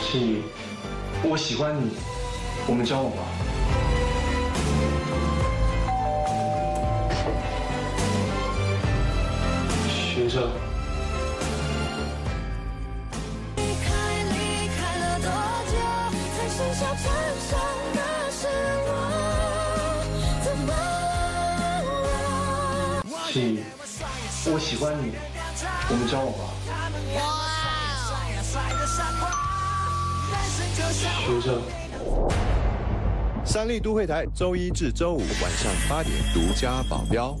心怡，我喜欢你，我们交往吧。学着。离开，离开了多久，才剩下唇上的失落？怎么了？心怡，我喜欢你，我们交往吧。学生。三立都会台周一至周五晚上八点独家保镖。